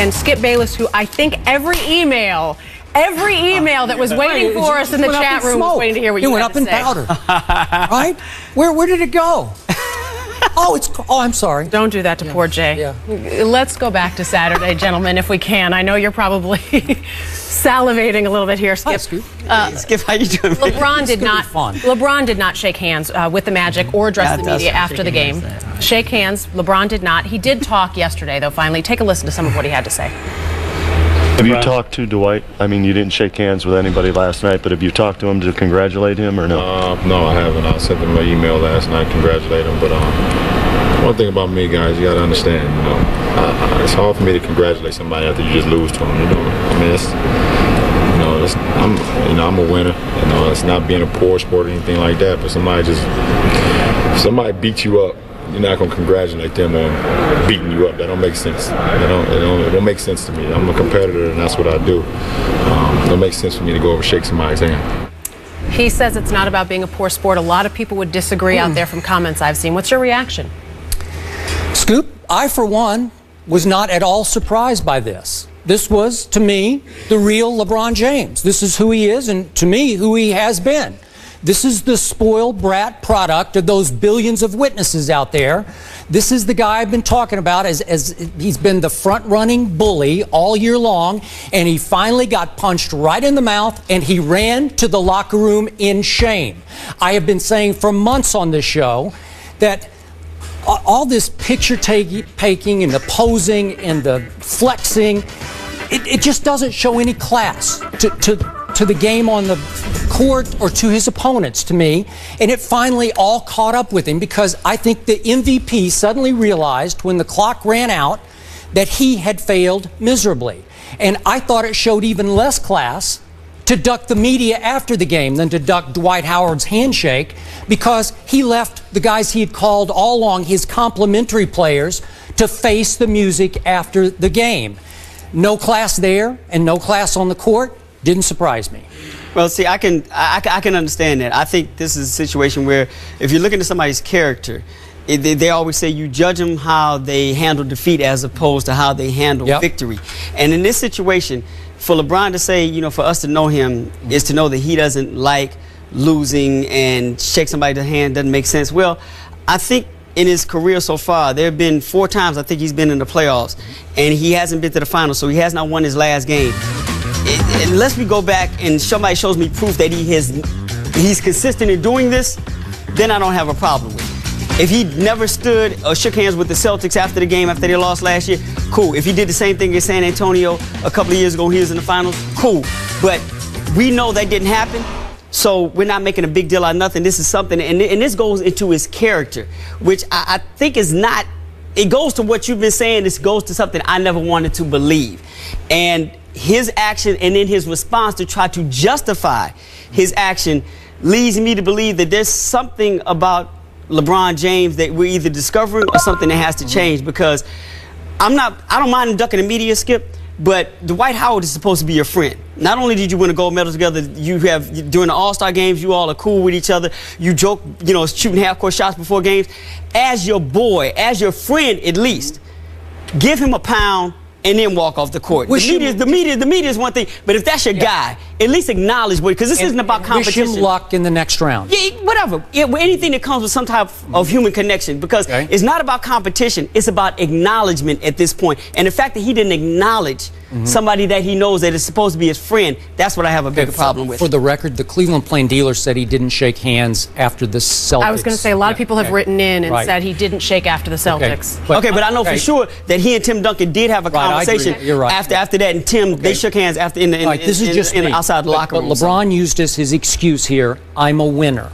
and Skip Bayless, who I think every email. Every email that was waiting for us in the chat room was waiting to hear what it you went up in powder. right? Where where did it go? oh, it's oh, I'm sorry. Don't do that to poor Jay. Yeah. Let's go back to Saturday, gentlemen, if we can. I know you're probably salivating a little bit here, Skip. Scoop. Uh, Skip, how you doing? LeBron did not. fun. LeBron did not shake hands uh, with the Magic or address Yeah, the media after the game. Shake hands. LeBron did not. He did talk yesterday, though. Finally, take a listen to some of what he had to say. Have you talked to Dwight? I mean, you didn't shake hands with anybody last night, but have you talked to him to congratulate him or no? Uh, no, I haven't. I sent him an email last night, congratulate him. But um, one thing about me, guys, you got to understand. You know, I, it's hard for me to congratulate somebody after you just lose to them. You know, I mean, it's, you know, it's, I'm, you know, I'm a winner. You know, it's not being a poor sport or anything like that. But somebody just, somebody beats you up. You're not gonna congratulate them on beating you up. That don't make sense. That don't, it don't, it don't make sense to me. I'm a competitor, and that's what I do. Um, it don't make sense for me to go over and shake somebody's hand. He says it's not about being a poor sport. A lot of people would disagree out there from comments I've seen. What's your reaction? Scoop, I for one was not at all surprised by this. This was, to me, the real LeBron James. This is who he is, and to me, who he has been. This is the spoiled brat product of those billions of witnesses out there. This is the guy I've been talking about as, as he's been the front running bully all year long, and he finally got punched right in the mouth and he ran to the locker room in shame. I have been saying for months on this show that all- this picture taking and the posing and the flexing, it, it just doesn't show any class to, to, to the game on the court or to his opponents to me. And it finally all caught up with him because I think the MVP suddenly realized when the clock ran out that he had failed miserably. And I thought it showed even less class to duck the media after the game than to duck Dwight Howard's handshake because he left the guys he had called all along his complimentary players to face the music after the game. No class there and no class on the court didn't surprise me. Well, see, I can I, I can understand that. I think this is a situation where if you're looking at somebody's character, it, they, they always say you judge them how they handle defeat as opposed to how they handle Yep. victory. And in this situation, for LeBron to say, you know, for us to know him is to know that he doesn't like losing and shake somebody's hand doesn't make sense. Well, I think in his career so far, there have been four times I think he's been in the playoffs, and he hasn't been to the finals, so he has not won his last game. It- unless we go back and somebody shows me proof that he has, he's consistent in doing this, then I don't have a problem with it. If he never stood or shook hands with the Celtics after the game after they lost last year, cool. If he did the same thing in San Antonio a couple of years ago, he was in the finals, cool. But we know that didn't happen. So we're not making a big deal out of nothing. This is something, and, and this goes into his character, which I, I think is not. It goes to what you've been saying. This goes to something I never wanted to believe, and his action and then his response to try to justify his action leads me to believe that there's something about LeBron James that we're either discovering or something that has to mm-hmm. change because I'm not, I don't mind ducking the media skip, but Dwight Howard is supposed to be your friend. Not only did you win a gold medal together, you have, during the All Star games, you all are cool with each other. You joke, you know, shooting half court shots before games. As your boy, as your friend at least, give him a pound and then walk off the court. Wish the media, the media, the media is one thing, but if that's your guy, at least acknowledge what, because this isn't about competition. Wish competition. him luck in the next round. Yeah, whatever. Yeah, anything that comes with some type of human connection, because Okay. it's not about competition. It's about acknowledgement at this point. And the fact that he didn't acknowledge Mm-hmm. somebody that he knows that is supposed to be his friend, that's what I have a bigger For- problem with. For the record, the Cleveland Plain dealer said he didn't shake hands after the Celtics. I was going to say a lot of people have okay. written in and Right. said he didn't shake after the Okay. Celtics. okay, but I know okay. for sure that he and Tim Duncan did have a Right, I agree. conversation You're right. after after that, and Tim they shook hands after in the in, All right, this in- is just in- me. outside the But- locker but room. so- LeBron used as his excuse here. I'm a winner.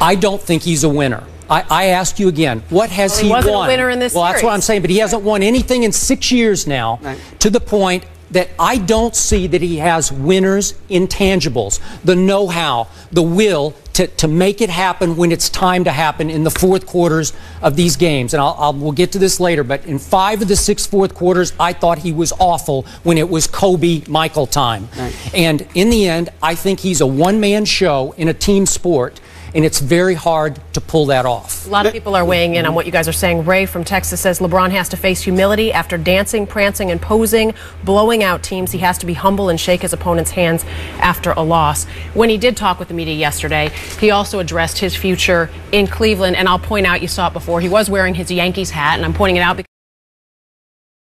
I don't think he's a winner. I, I ask you again, what has Well, he he wasn't a won? winner in this well, that's what. I'm saying, but he hasn't won anything in six years now, Right. to the point that I don't see that he has winners intangibles, the know-how, the will to, to make it happen when it's time to happen in the fourth quarters of these games. And I'll, I'll, we'll get to this later, but in five of the six fourth quarters, I thought he was awful when it was Kobe Michael time. And in the end, I think he's a one-man show in a team sport. And it's very hard to pull that off. A lot of people are weighing in on what you guys are saying. Ray from Texas says LeBron has to face humility after dancing, prancing, and posing, blowing out teams. He has to be humble and shake his opponent's hands after a loss. When he did talk with the media yesterday, he also addressed his future in Cleveland. And I'll point out, you saw it before, he was wearing his Yankees hat, and I'm pointing it out because.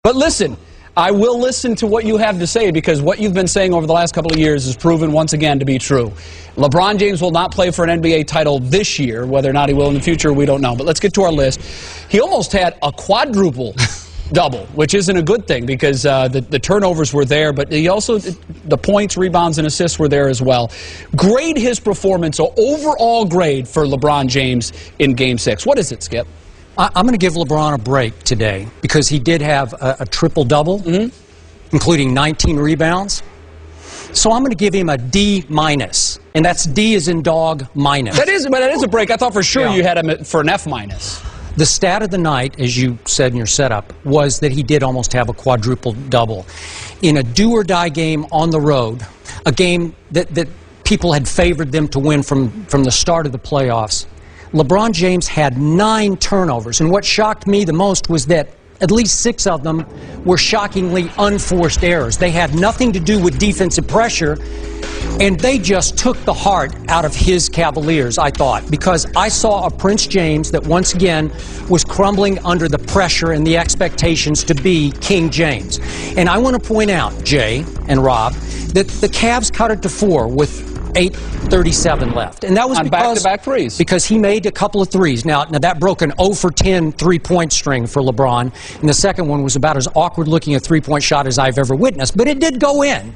But listen, I will listen to what you have to say because what you've been saying over the last couple of years is proven once again to be true. LeBron James will not play for an NBA title this year. Whether or not he will in the future, we don't know. But let's get to our list. He almost had a quadruple double, which isn't a good thing because uh, the, the turnovers were there, but he also, the points, rebounds, and assists were there as well. Grade his performance, so overall grade for LeBron James in Game 6. What is it, Skip? I, am going to give LeBron a break today because he did have a, a triple double, mm-hmm. including 19 rebounds. So I'm going to give him a D minus, and that's D is in dog minus. That is, but that is a break. I thought for sure yeah. you had him for an F minus. The stat of the night, as you said in your setup, was that he did almost have a quadruple double. In a do or die game on the road, a game that, that people had favored them to win from, from the start of the playoffs, LeBron James had nine turnovers. And what shocked me the most was that at least six of them were shockingly unforced errors. They had nothing to do with defensive pressure, and they just took the heart out of his Cavaliers, I thought, because I saw a Prince James that once again was crumbling under the pressure and the expectations to be King James. And I want to point out, Jay and Rob, that the Cavs cut it to four with 8.37 left. And that was On because, back-to-back threes. because he made a couple of threes. Now, now, that broke an 0 for 10 three-point string for LeBron. And the second one was about as awkward-looking a three-point shot as I've ever witnessed. But it did go in.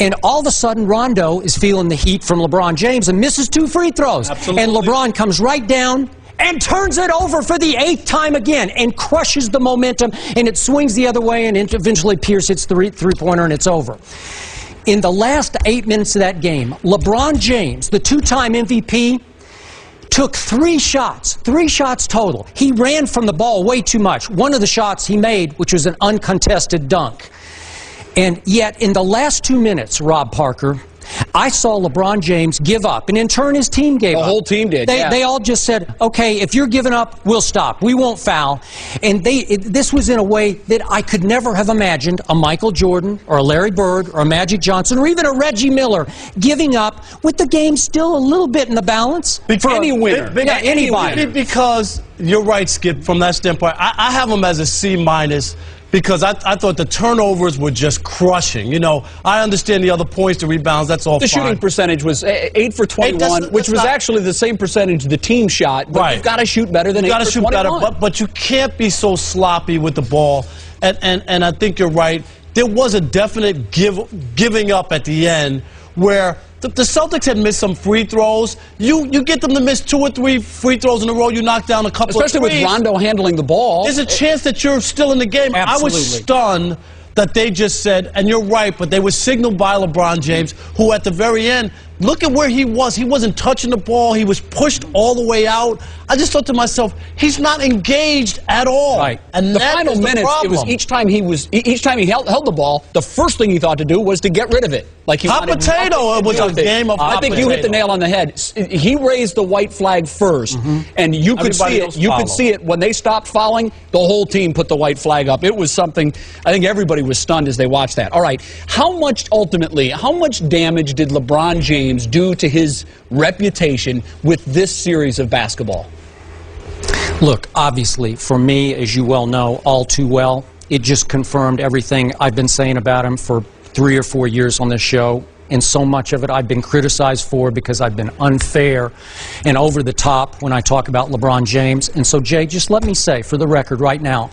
And all of a sudden, Rondo is feeling the heat from LeBron James and misses two free throws. Absolutely. And LeBron comes right down and turns it over for the eighth time again and crushes the momentum and it swings the other way and eventually Pierce hits the three-pointer and it's over. In the last eight minutes of that game, LeBron James, the two time MVP, took three shots, three shots total. He ran from the ball way too much. One of the shots he made, which was an uncontested dunk. And yet, in the last two minutes, Rob Parker, I saw LeBron James give up, and in turn, his team gave the up. The whole team did. They, yeah. they all just said, "Okay, if you're giving up, we'll stop. We won't foul." And they it, this was in a way that I could never have imagined a Michael Jordan or a Larry Bird or a Magic Johnson or even a Reggie Miller giving up with the game still a little bit in the balance for any winner. Big, yeah, anybody. Because you're right, Skip. From that standpoint, I, I have him as a C minus because I, I thought the turnovers were just crushing. You know, I understand the other points, the rebounds, that's all The fine. shooting percentage was 8 for 21, that's, that's which was not, actually the same percentage the team shot, but right. you've got to shoot better than you 8 for shoot 21. Better, but, but you can't be so sloppy with the ball. And, and, and I think you're right. There was a definite give, giving up at the end where the, the, Celtics had missed some free throws. You you get them to miss two or three free throws in a row. You knock down a couple. Especially with Rondo handling the ball. There's a chance that you're still in the game. Absolutely. I was stunned that they just said, and you're right, but they were signaled by LeBron James, who at the very end, look at where he was. He wasn't touching the ball. He was pushed all the way out. I just thought to myself, he's not engaged at all. Right. And the final the minutes, problem. it was each time he was each time he held, held the ball, the first thing he thought to do was to get rid of it. Like he hot potato. It was a game of. I think potato. you hit the nail on the head. He raised the white flag 1st mm-hmm. and you could Everybody see it. You could see it when they stopped fouling. The whole team put the white flag up. It was something. I think everybody was stunned as they watched that. All right, how much ultimately? How much damage did LeBron James do to his reputation with this series of basketball? Look, obviously, for me, as you well know, all too well, it just confirmed everything I've been saying about him for three or four years on this show. And so much of it I've been criticized for because I've been unfair and over the top when I talk about LeBron James. And so, Jay, just let me say, for the record right now,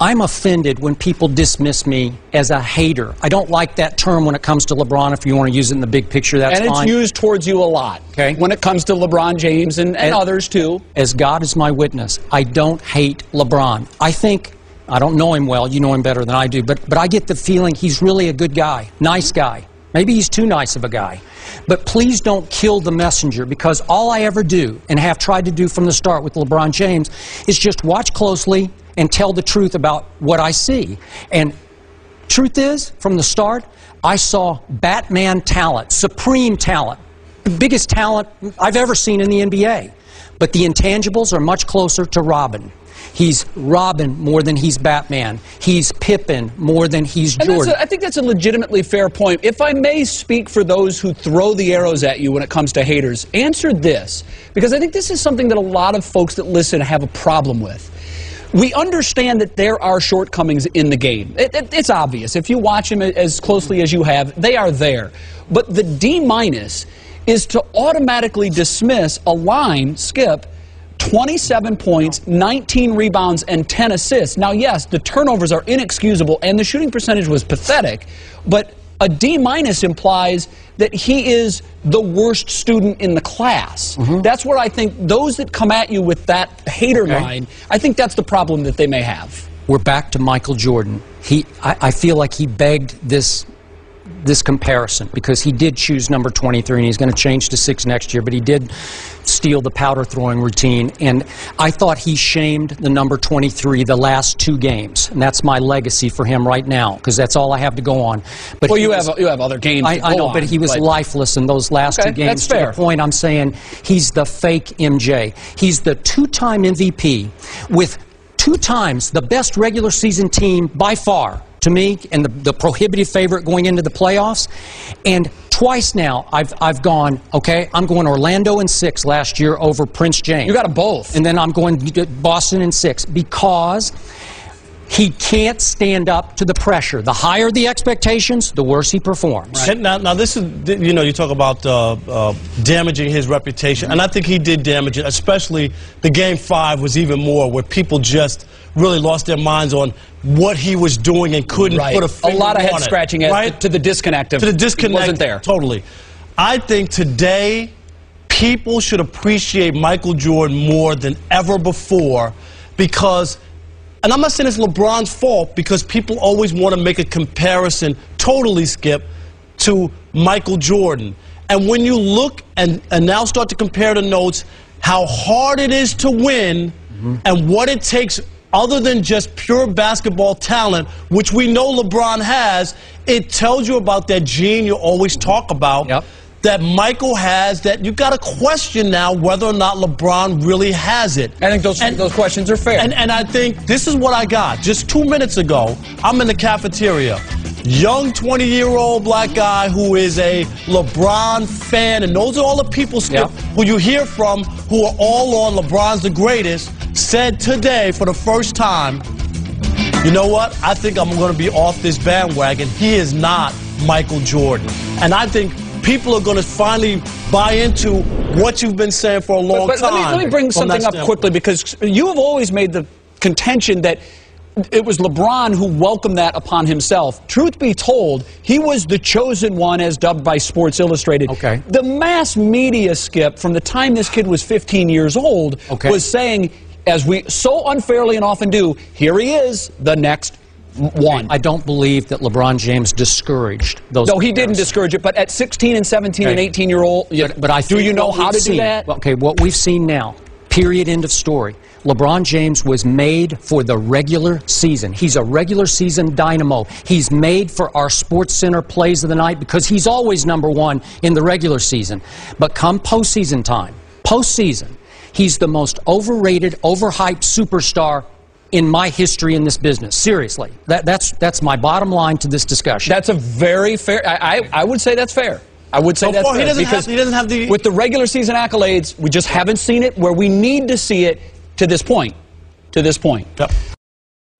I'm offended when people dismiss me as a hater. I don't like that term when it comes to LeBron. If you want to use it in the big picture, that's fine. and it's fine. used towards you a lot. Okay. When it comes to LeBron James and, and As- others too. As God is my witness, I don't hate LeBron. I think I don't know him well. You know him better than I do, but but I get the feeling he's really a good guy, nice guy. Maybe he's too nice of a guy. But please don't kill the messenger because all I ever do and have tried to do from the start with LeBron James is just watch closely and tell the truth about what I see. And truth is, from the start, I saw Batman talent, supreme talent the biggest talent I've ever seen in the NBA. But the intangibles are much closer to Robin. He's Robin more than he's Batman. He's Pippen more than he's Jordan. a, I think that's a legitimately fair point. If I may speak for those who throw the arrows at you when it comes to haters, answer this, because I think this is something that a lot of folks that listen have a problem with. We understand that there are shortcomings in the game. It, it, it's obvious. If you watch them as closely as you have, they are there. But the D minus is to automatically dismiss a line, skip, 27 points, 19 rebounds, and 10 assists. Now, yes, the turnovers are inexcusable, and the shooting percentage was pathetic, but a D minus implies that he is the worst student in the class. Mm-hmm. That's where I think those that come at you with that hater line, I think that's the problem that they may have. We're back to Michael Jordan. He, I, I feel like he begged this this comparison because he did choose number 23 and he's going to change to six next year, but he did steal the powder throwing routine. And I thought he shamed the number 23 the last two games. And that's my legacy for him right now because that's all I have to go on. But Well, you was- have you have other games. I, I know, on, but he was lifeless in those last Okay, two games. that's to fair. the point I'm saying he's the fake MJ. He's the two-time MVP with two times the best regular season team by far to me, and the, the prohibitive favorite going into the playoffs. And twice now, I've I've gone. Okay, I'm going Orlando in six last year over Prince James. You got them both. And then I'm going Boston in six because he can't stand up to the pressure. The higher the expectations, the worse he performs. And Now, now this is, you know, you talk about uh, uh, damaging his reputation, and I think he did damage it. Especially the game five was even more, where people just really lost their minds on what he was doing and couldn't Right. put a A lot of head on it, scratching right? to the disconnect of to the disconnect. wasn't there. Totally. I think today people should appreciate Michael Jordan more than ever before because, and I'm not saying it's LeBron's fault because people always want to make a comparison, totally skip, to Michael Jordan. And when you look and, and now start to compare the notes, how hard it is to win mm-hmm. and what it takes other than just pure basketball talent, which we know LeBron has, it tells you about that gene you always talk about Yep. That Michael has that you've got to question now whether or not LeBron really has it. I think those those questions are fair. And, and I think this is what I got. Just two minutes ago, I'm in the cafeteria. Young 20 year old black guy who is a LeBron fan, and those are all the people, Skip, Yeah. who you hear from who are all on LeBron's the greatest, said today for the first time, you know what? I think I'm going to be off this bandwagon. He is not Michael Jordan. And I think people are going to finally buy into what you've been saying for a long but, but time. let, me, let me bring something up quickly because you have always made the contention that it was LeBron who welcomed that upon himself. Truth be told, he was the chosen one as dubbed by Sports Illustrated. Okay. The mass media skip from the time this kid was 15 years old Okay. was saying, as we so unfairly and often do, here he is, the next one. I don't believe that LeBron James discouraged those. no, he didn't discourage it, but at 16 and 17 and 18 year old, But, but I do you know how to do that? Okay, what we've seen now, period, end of story. LeBron James was made for the regular season. He's a regular season dynamo. He's made for our Sports Center plays of the night because he's always number one in the regular season. But come postseason time, postseason, he's the most overrated, overhyped superstar in my history in this business. Seriously, that, that's that's my bottom line to this discussion. That's a very fair. I, I, I would say that's fair. I would say So that's far, he fair doesn't have- he doesn't have the- with the regular season accolades, we just haven't seen it where we need to see it to this point. To this point. Yep.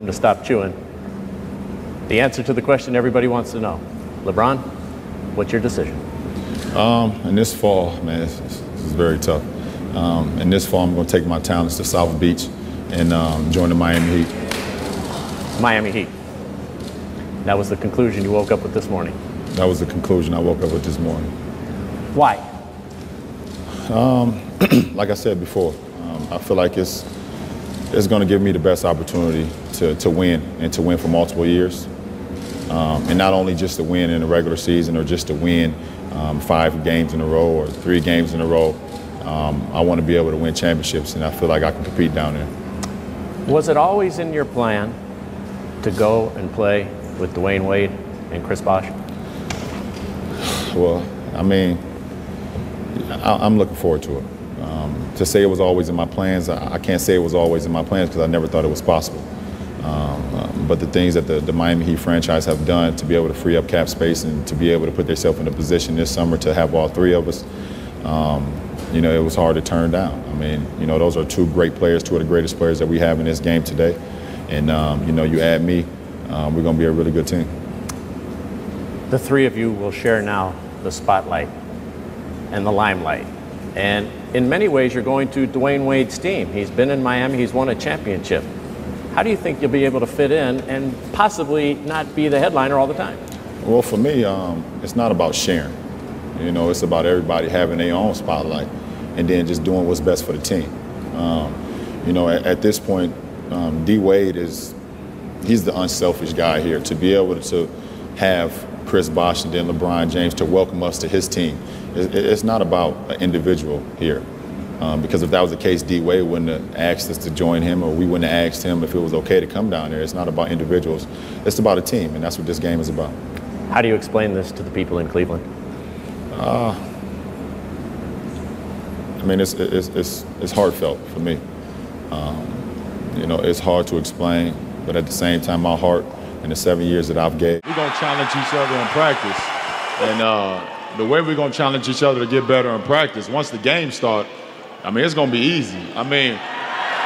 to stop chewing. The answer to the question everybody wants to know. LeBron, what's your decision? Um, and this fall, man, this, this is very tough. Um, and this fall, I'm going to take my talents to South Beach and um, join the Miami Heat. Miami Heat. That was the conclusion you woke up with this morning. That was the conclusion I woke up with this morning. Why? Like I said before, um, I feel like it's it's going to give me the best opportunity to, to win and to win for multiple years. Um, and not only just to win in the regular season or just to win um, five games in a row or three games in a row. Um, I want to be able to win championships, and I feel like I can compete down there. Was it always in your plan to go and play with Dwyane Wade and Chris Bosh? Well, I mean, I, am looking forward to it. Um, to say it was always in my plans, I, I can't say it was always in my plans because I never thought it was possible. Um, um, but the things that the, the, Miami Heat franchise have done to be able to free up cap space and to be able to put themselves in a position this summer to have all three of us, um, you know, it was hard to turn down. I mean, you know, those are two great players, two of the greatest players that we have in this game today. And, um, you know, you add me, um, we're going to be a really good team. The three of you will share now the spotlight and the limelight. And in many ways, you're going to Dwyane Wade's team. He's been in Miami, he's won a championship. How do you think you'll be able to fit in and possibly not be the headliner all the time? Well, for me, um, it's not about sharing. You know, it's about everybody having their own spotlight and then just doing what's best for the team. Um, you know, at, at this point, um, D Wade is he's the unselfish guy here. To be able to have Chris Bosh and then LeBron James to welcome us to his team, it, it's not about an individual here. Um, because if that was the case, D Wade wouldn't have asked us to join him, or we wouldn't have asked him if it was okay to come down there. It's not about individuals; it's about a team, and that's what this game is about. How do you explain this to the people in Cleveland? Uh, I mean, it's it's it's, it's heartfelt for me. Um, you know, it's hard to explain, but at the same time, my heart and the seven years that I've gave. We're gonna challenge each other in practice, and uh, the way we're gonna challenge each other to get better in practice. Once the game starts I mean, it's going to be easy. I mean,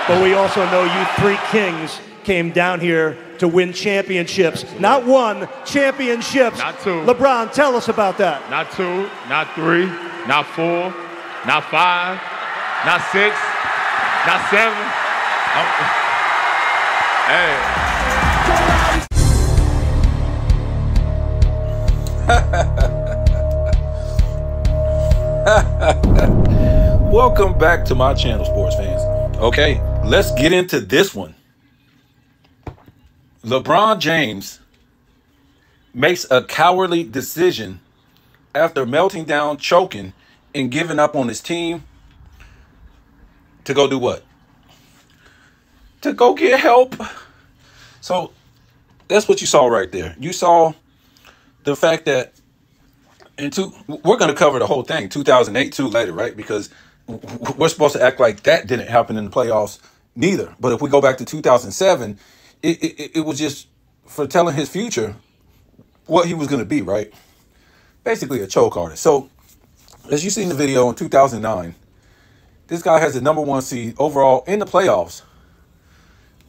but we also know you three kings came down here to win championships. Not one, championships. Not two. LeBron, tell us about that. Not two, not three, not four, not five, not six, not seven. Oh. hey. Welcome back to my channel, sports fans. Okay, let's get into this one. LeBron James makes a cowardly decision after melting down, choking, and giving up on his team to go do what? To go get help. So that's what you saw right there. You saw the fact that in two, we're going to cover the whole thing, 2008 too later, right? Because we're supposed to act like that didn't happen in the playoffs neither. But if we go back to 2007, it, it, it was just for telling his future what he was going to be, right? Basically a choke artist. So as you see in the video in 2009, this guy has the number one seed overall in the playoffs.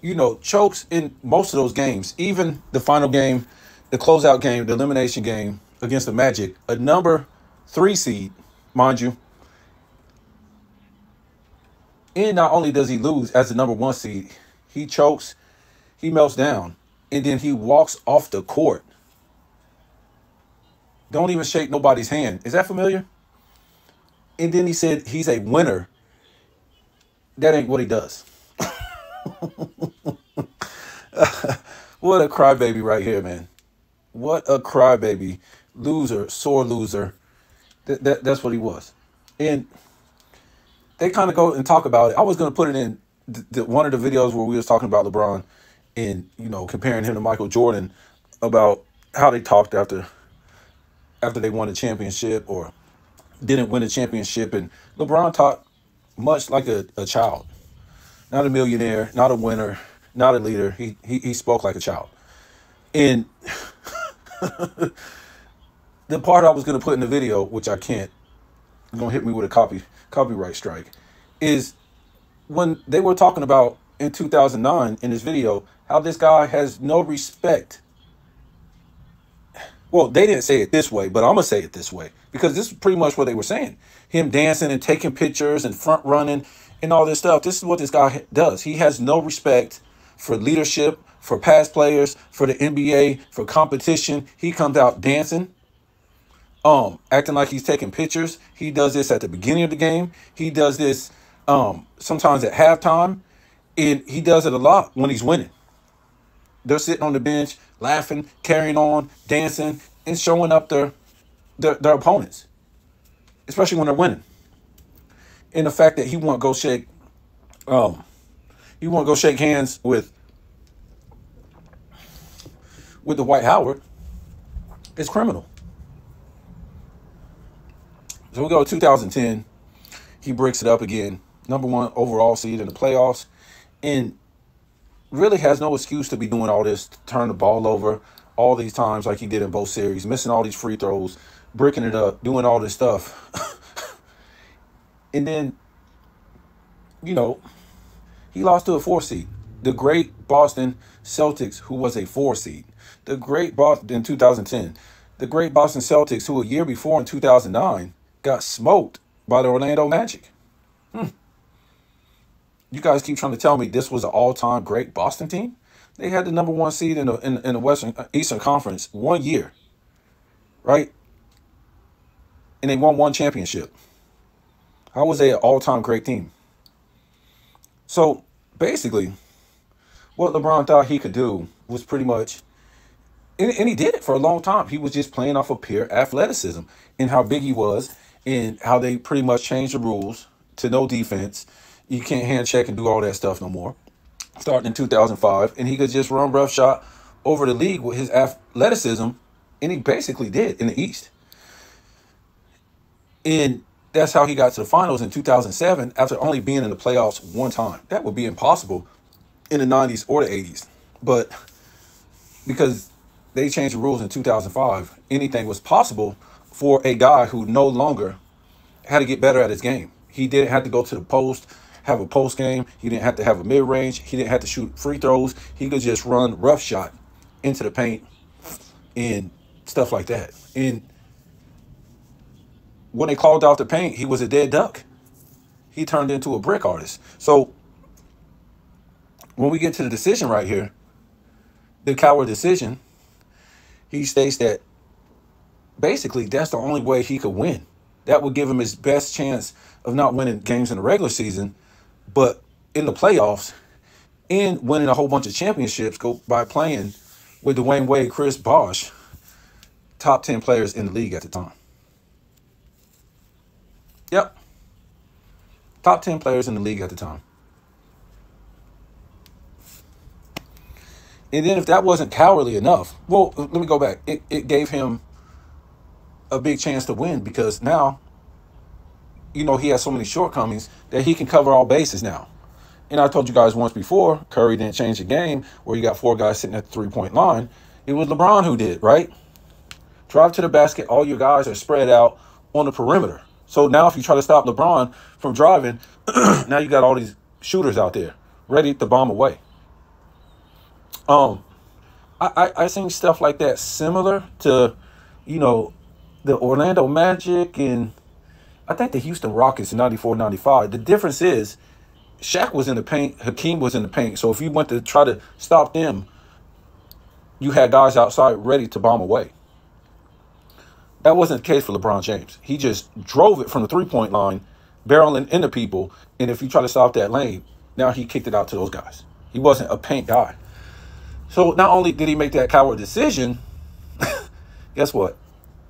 You know, chokes in most of those games, even the final game, the closeout game, the elimination game against the Magic, a number three seed, mind you, and not only does he lose as the number one seed, he chokes, he melts down, and then he walks off the court. Don't even shake nobody's hand. Is that familiar? And then he said he's a winner. That ain't what he does. what a crybaby right here, man. What a crybaby. Loser, sore loser. That, that, that's what he was. And they kind of go and talk about it. I was going to put it in one of the videos where we was talking about LeBron and you know comparing him to Michael Jordan about how they talked after after they won a championship or didn't win a championship and LeBron talked much like a, a child. Not a millionaire not a winner not a leader. He he, he spoke like a child. And the part I was going to put in the video which I can't gonna hit me with a copy copyright strike is when they were talking about in 2009 in this video how this guy has no respect. Well they didn't say it this way but i'm gonna say it this way because this is pretty much what they were saying him dancing and taking pictures and front running and all this stuff this is what this guy does he has no respect for leadership for past players for the nba for competition he comes out dancing um acting like he's taking pictures. He does this at the beginning of the game. He does this um sometimes at halftime, and he does it a lot when he's winning. They're sitting on the bench, laughing, carrying on, dancing, and showing up their their, their opponents, especially when they're winning. And the fact that he won't go shake, um, he won't go shake hands with with the Dwight Howard is criminal. So we go to 2010. He breaks it up again. Number one overall seed in the playoffs. And really has no excuse to be doing all this, turn the ball over all these times like he did in both series, missing all these free throws, breaking it up, doing all this stuff. and then, you know, he lost to a four seed. The great Boston Celtics, who was a four seed. The great Boston in 2010. The great Boston Celtics, who a year before in 2009 got smoked by the Orlando Magic. Hmm. You guys keep trying to tell me this was an all-time great Boston team. They had the number one seed in the in, in the Western uh, Eastern Conference one year, right? And they won one championship. How was they an all-time great team? So basically, what LeBron thought he could do was pretty much, and, and he did it for a long time. He was just playing off of pure athleticism and how big he was, and how they pretty much changed the rules to no defense. You can't hand check and do all that stuff no more. Starting in 2005, and he could just run rough shot over the league with his athleticism, and he basically did in the East. And that's how he got to the finals in 2007 after only being in the playoffs one time. That would be impossible in the 90s or the 80s. But because they changed the rules in 2005, anything was possible for a guy who no longer had to get better at his game. He didn't have to go to the post, have a post game. He didn't have to have a mid range. He didn't have to shoot free throws. He could just run rough shot into the paint and stuff like that. And when they called out the paint, he was a dead duck. He turned into a brick artist. So when we get to the decision right here, the coward decision, he states that basically that's the only way he could win. That would give him his best chance of not winning games in the regular season, but in the playoffs and winning a whole bunch of championships go by playing with Dwyane Wade, Chris Bosh, top 10 players in the league at the time. Yep. Top 10 players in the league at the time. And then if that wasn't cowardly enough, well, let me go back. It, it gave him a big chance to win because now, you know, he has so many shortcomings that he can cover all bases now. And I told you guys once before, Curry didn't change the game where you got four guys sitting at the three-point line. It was LeBron who did, right? Drive to the basket, all your guys are spread out on the perimeter. So now if you try to stop LeBron from driving, now you got all these shooters out there ready to bomb away. Um, I, I, I seen stuff like that similar to, you know, the Orlando Magic and I think the Houston Rockets in 94, 95. The difference is Shaq was in the paint, Hakeem was in the paint. So if you went to try to stop them, you had guys outside ready to bomb away. That wasn't the case for LeBron James. He just drove it from the three-point line, barreling into people, and if you try to stop that lane, now he kicked it out to those guys. He wasn't a paint guy. So not only did he make that coward decision, guess what?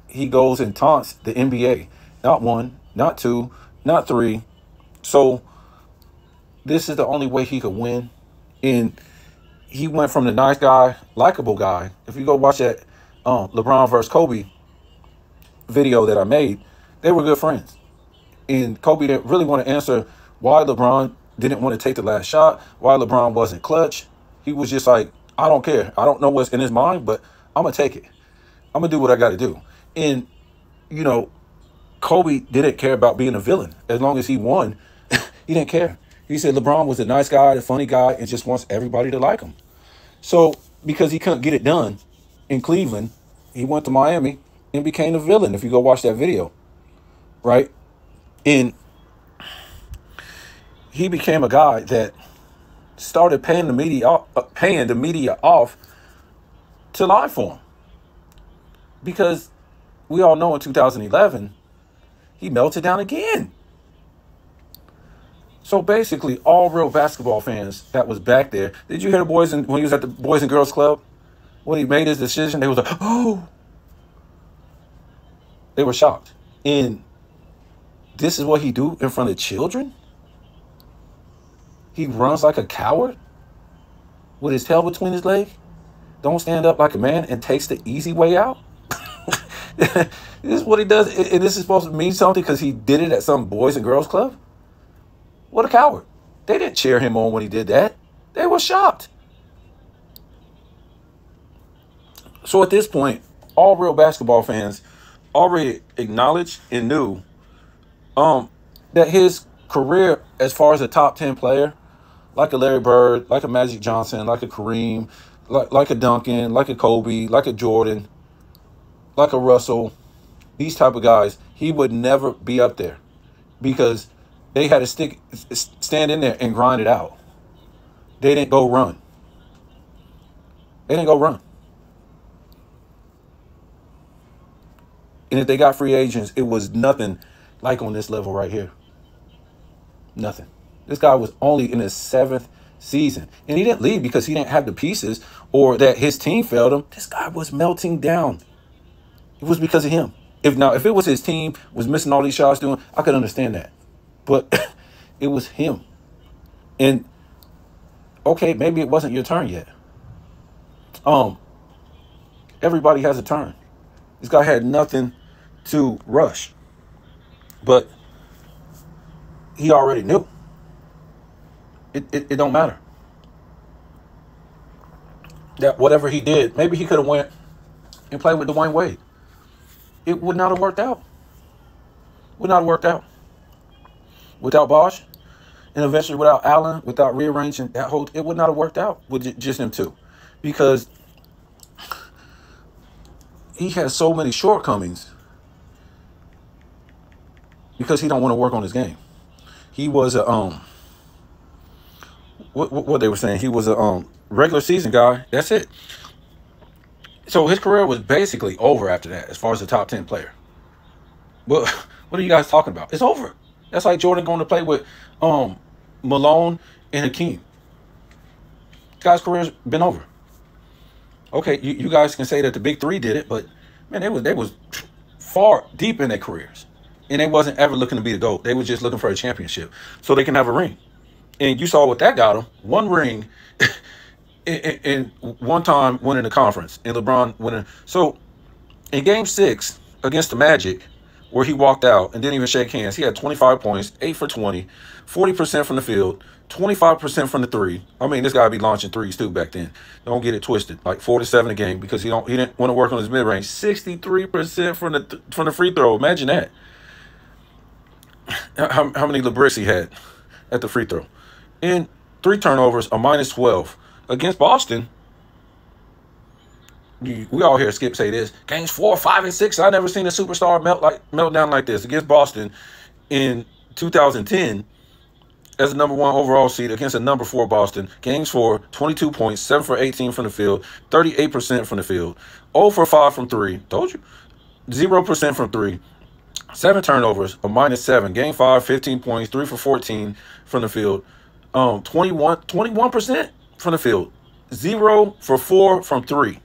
He goes and taunts the NBA. Not one, not two, not three. So this is the only way he could win. And he went from the nice guy, likable guy. If you go watch that um, LeBron versus Kobe video that I made, they were good friends. And Kobe didn't really want to answer why LeBron didn't want to take the last shot, why LeBron wasn't clutch. He was just like, I don't care. I don't know what's in his mind, but I'm gonna take it. I'm gonna do what I got to do. And you know, Kobe didn't care about being a villain as long as he won. he didn't care. He said LeBron was a nice guy, a funny guy, and just wants everybody to like him. So because he couldn't get it done in Cleveland, he went to Miami and became a villain. If you go watch that video, right? And he became a guy that started paying the media off, uh, paying the media off to lie for him. Because we all know in 2011, he melted down again. So basically, all real basketball fans that was back there, did you hear the boys in, when he was at the Boys and Girls Club? When he made his decision, they was like, oh. They were shocked. And this is what he do in front of children? He runs like a coward with his tail between his legs. Don't stand up like a man and takes the easy way out. this is what he does, and this is supposed to mean something because he did it at some boys and girls club. What a coward! They didn't cheer him on when he did that. They were shocked. So at this point, all real basketball fans already acknowledged and knew um, that his career as far as a top 10 player, like a Larry Bird, like a Magic Johnson, like a Kareem, like, like a Duncan, like a Kobe, like a Jordan, like a Russell, these type of guys, he would never be up there because they had to stick, stand in there and grind it out. They didn't go run. They didn't go run. And if they got free agents, it was nothing like on this level right here. Nothing. This guy was only in his seventh season. And he didn't leave because he didn't have the pieces or that his team failed him. This guy was melting down. It was because of him. If now if it was his team was missing all these shots doing, I could understand that. But it was him. And okay, maybe it wasn't your turn yet. Um, everybody has a turn. This guy had nothing to rush. But he already knew. It, it, it don't matter. That whatever he did, maybe he could have went and played with Dwyane Wade. It would not have worked out. Would not have worked out. Without Bosh, and eventually without Allen, without rearranging that whole, it would not have worked out with just them two, because he has so many shortcomings. Because he don't want to work on his game. He was a um, what what, they were saying. He was a um regular season guy. That's it. So his career was basically over after that, as far as the top ten player. What what are you guys talking about? It's over. That's like Jordan going to play with um Malone and Hakeem. Guy's career's been over. Okay, you, you guys can say that the big three did it, but man, they was they was far deep in their careers. And they wasn't ever looking to be the GOAT. They was just looking for a championship. So they can have a ring. And you saw what that got them. One ring and, one time winning the conference. And LeBron winning. So in game six against the Magic, where he walked out and didn't even shake hands, he had 25 points, 8 for 20, 40% from the field, 25% from the three. I mean, this guy be launching threes too back then. Don't get it twisted. Like four 47 a game because he don't he didn't want to work on his mid range. 63% from the from the free throw. Imagine that. How, how many LeBricks he had at the free throw. And three turnovers, a minus 12. Against Boston, we all hear Skip say this. Games four, five, and six. I never seen a superstar melt like melt down like this against Boston in 2010 as a number one overall seed against a number four Boston. Games four, 22 points, 7 for 18 from the field, 38% from the field, 0 for 5 from three. Told you. 0% from three. Seven turnovers, a minus seven. Game five, 15 points, 3 for 14 from the field. Um, 21, 21% from the field. 0 for 4 from three.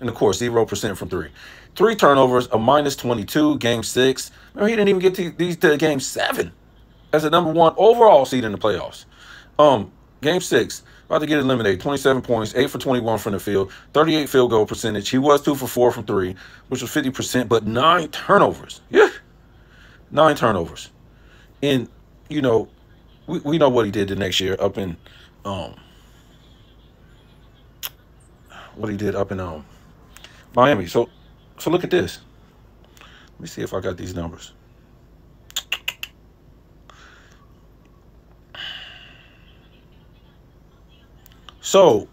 And of course, 0% from three. Three turnovers, a minus 22, game six. Remember, he didn't even get to these to game seven as a number one overall seed in the playoffs. Um, game six, about to get eliminated. 27 points, 8 for 21 from the field, 38 field goal percentage. He was 2 for 4 from 3, which was 50%, but 9 turnovers. Yeah. 9 turnovers. And, you know, we, we know what he did the next year up in um what he did up in um Miami. So so look at this. Let me see if I got these numbers. So,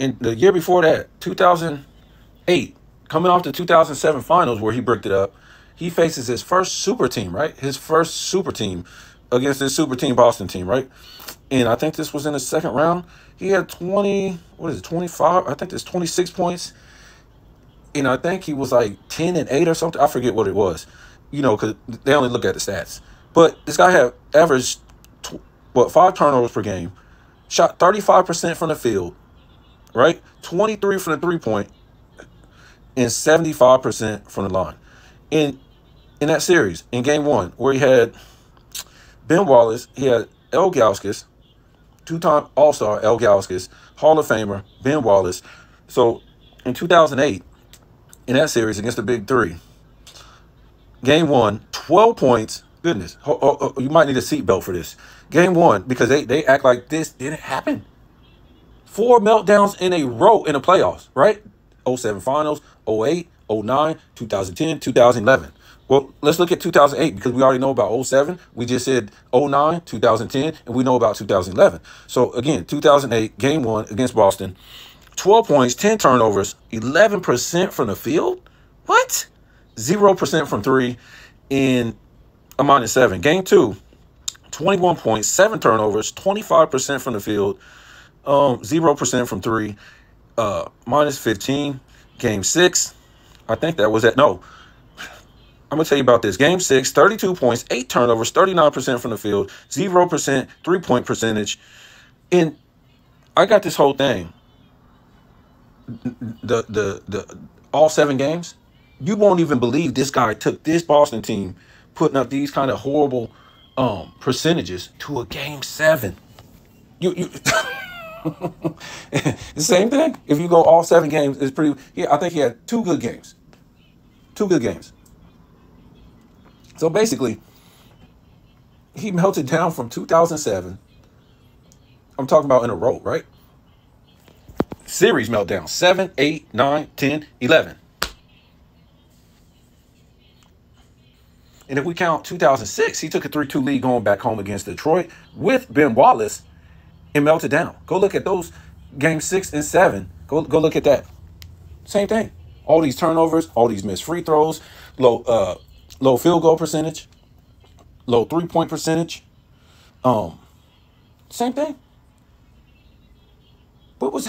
in the year before that, 2008, coming off the 2007 finals where he bricked it up, he faces his first super team, right? His first super team against this super team Boston team, right? And I think this was in the second round. He had 20, what is it, 25? I think it's 26 points. And I think he was like 10 and 8 or something. I forget what it was, you know, because they only look at the stats. But this guy had averaged, what, five turnovers per game, shot 35% from the field, right? 23 from the three point, and 75% from the line. In in that series, in game one, where he had Ben Wallace, he had Ilgauskas, two-time All-Star Ilgauskas, Hall of Famer Ben Wallace. So in 2008, in that series against the Big Three, Game one, 12 points. Goodness, ho- ho- ho- you might need a seatbelt for this. Game one, because they, they act like this didn't happen. Four meltdowns in a row in the playoffs, right? Oh seven finals, 08, 09, 2010, 2011. Well, let's look at 2008 because we already know about 07. We just said 09, 2010, and we know about 2011. So again, 2008, game one against Boston, 12 points, 10 turnovers, 11% from the field. What? 0% from three in a minus seven. Game two, 21 points, seven turnovers, 25% from the field, um, 0% from three, uh, minus 15. Game six, I think that was at, no, I'm going to tell you about this. Game six, 32 points, eight turnovers, 39% from the field, 0% three point percentage. And I got this whole thing. The, the, the, all seven games, you won't even believe this guy took this Boston team, putting up these kind of horrible um, percentages to a game seven. You, you, the same thing. If you go all seven games, it's pretty. Yeah, I think he had two good games. Two good games. So basically, he melted down from 2007. I'm talking about in a row, right? Series meltdown 7, 8, 9, 10, 11. And if we count 2006, he took a 3 2 lead going back home against Detroit with Ben Wallace and melted down. Go look at those games six and seven. Go, go look at that. Same thing. All these turnovers, all these missed free throws, low uh, low field goal percentage, low three point percentage. Um, same thing. What was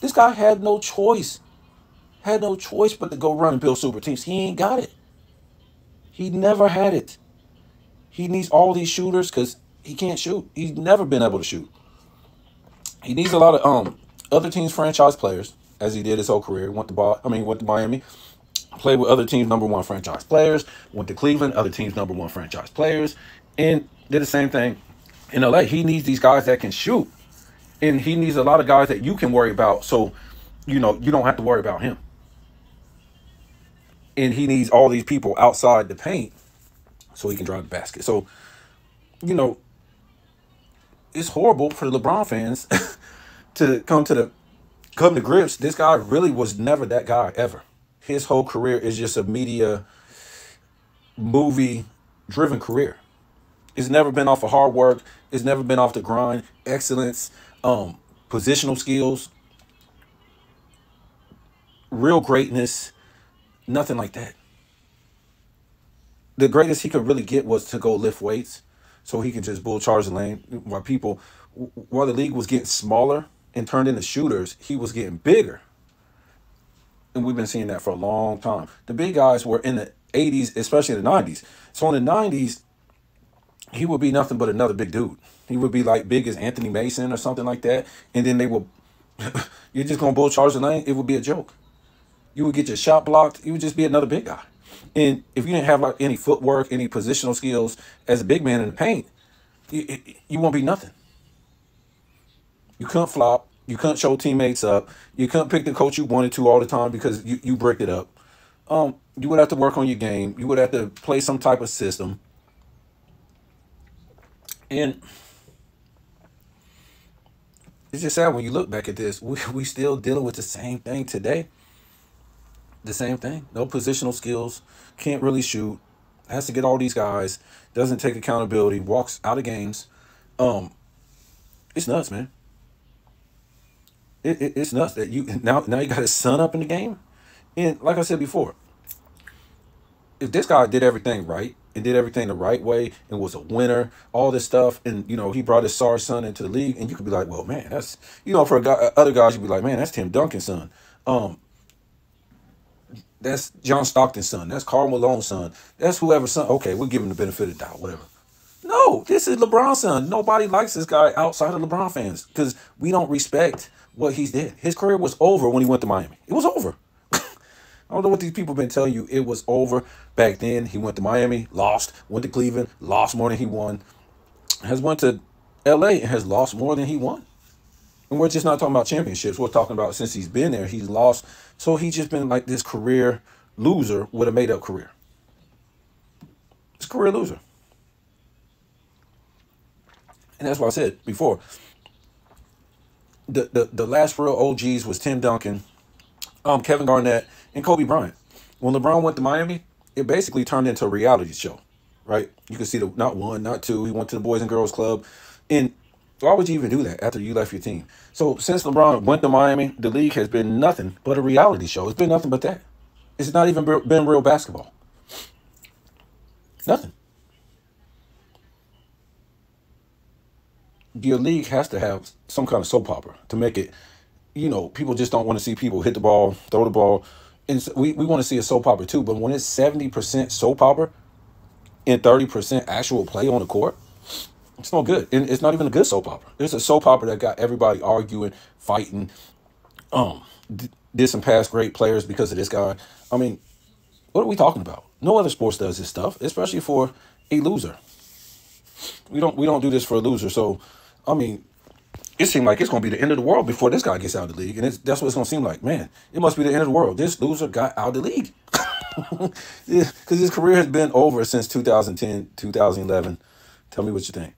this guy had no choice, had no choice but to go run and build super teams. He ain't got it. He never had it. He needs all these shooters because he can't shoot. He's never been able to shoot. He needs a lot of um other teams' franchise players, as he did his whole career. Went to Ball, I mean, went to Miami, played with other teams' number one franchise players. Went to Cleveland, other teams' number one franchise players, and did the same thing in LA. He needs these guys that can shoot, and he needs a lot of guys that you can worry about. So, you know, you don't have to worry about him. And he needs all these people outside the paint so he can drive the basket. So, you know, it's horrible for the LeBron fans to come to the come to grips. This guy really was never that guy ever. His whole career is just a media movie driven career. It's never been off of hard work. It's never been off the grind, excellence, um, positional skills, real greatness, nothing like that. The greatest he could really get was to go lift weights so he could just bull charge the lane while people while the league was getting smaller and turned into shooters, he was getting bigger. And we've been seeing that for a long time. The big guys were in the 80s, especially the 90s. So in the 90s, he would be nothing but another big dude. He would be like big as Anthony Mason or something like that. And then they will, you're just going to bull charge the lane. It would be a joke. You would get your shot blocked. You would just be another big guy. And if you didn't have like any footwork, any positional skills as a big man in the paint, you, you won't be nothing. You couldn't flop. You couldn't show teammates up. You couldn't pick the coach you wanted to all the time because you, you bricked it up. Um, you would have to work on your game. You would have to play some type of system. And it's just sad when you look back at this. We we still dealing with the same thing today. The same thing. No positional skills. Can't really shoot. Has to get all these guys. Doesn't take accountability. Walks out of games. Um, it's nuts, man. It, it, it's nuts that you now now you got his son up in the game, and like I said before, if this guy did everything right and did everything the right way and was a winner, all this stuff, and you know he brought his sorry son into the league, and you could be like, well, man, that's you know for guy, other guys you'd be like, man, that's Tim Duncan's son, um, that's John Stockton's son, that's Karl Malone's son, that's whoever's son. Okay, we'll give him the benefit of the doubt, whatever. No, this is LeBron's son. Nobody likes this guy outside of LeBron fans because we don't respect what he's did. His career was over when he went to Miami. It was over. I don't know what these people been telling you. It was over back then. He went to Miami, lost. Went to Cleveland, lost more than he won. Has went to L.A. and has lost more than he won. And we're just not talking about championships. We're talking about since he's been there, he's lost. So he's just been like this career loser with a made up career. It's career loser. And that's what I said before. The, the the last real OGs was Tim Duncan, um, Kevin Garnett, and Kobe Bryant. When LeBron went to Miami, it basically turned into a reality show, right? You can see the not one, not two. He went to the Boys and Girls Club, and why would you even do that after you left your team? So since LeBron went to Miami, the league has been nothing but a reality show. It's been nothing but that. It's not even been real basketball. Nothing. Your league has to have some kind of soap opera to make it. You know, people just don't want to see people hit the ball, throw the ball, and we, we want to see a soap opera too. But when it's seventy percent soap opera and thirty percent actual play on the court, it's no good. And it's not even a good soap opera. It's a soap opera that got everybody arguing, fighting. Um, did some past great players because of this guy. I mean, what are we talking about? No other sports does this stuff, especially for a loser. We don't we don't do this for a loser. So, I mean, it seemed like it's going to be the end of the world before this guy gets out of the league, and that's what it's going to seem like. Man, it must be the end of the world. This loser got out of the league. because his career has been over since 2010, 2011. Tell me what you think.